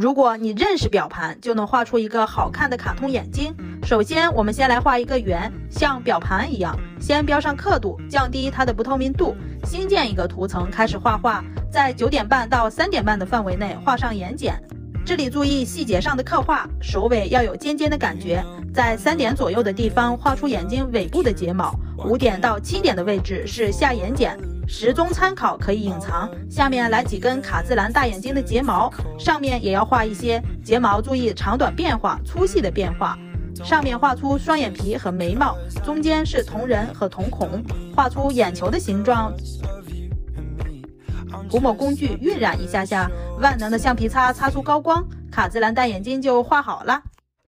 如果你认识表盘，就能画出一个好看的卡通眼睛。首先，我们先来画一个圆，像表盘一样，先标上刻度，降低它的不透明度。新建一个图层，开始画画，在九点半到三点半的范围内画上眼睑。这里注意细节上的刻画，首尾要有尖尖的感觉。在三点左右的地方画出眼睛尾部的睫毛，五点到七点的位置是下眼睑。时钟参考可以隐藏。下面来几根卡姿兰大眼睛的睫毛，上面也要画一些睫毛，注意长短变化、粗细的变化。上面画出双眼皮和眉毛，中间是瞳仁和瞳孔，画出眼球的形状。涂抹工具晕染一下下，万能的橡皮擦擦出高光，卡姿兰大眼睛就画好了。